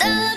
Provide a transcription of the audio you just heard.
the